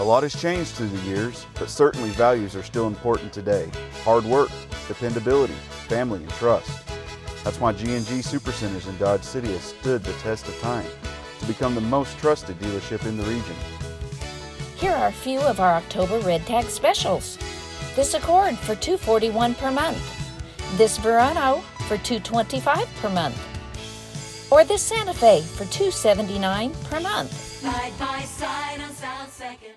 A lot has changed through the years, but certainly values are still important today. Hard work, dependability, family, and trust. That's why G&G Supercenters in Dodge City has stood the test of time to become the most trusted dealership in the region. Here are a few of our October Red Tag specials. This Accord for 241 per month. This Verano for 225 per month. Or this Santa Fe for 279 per month. Side by side on South Second.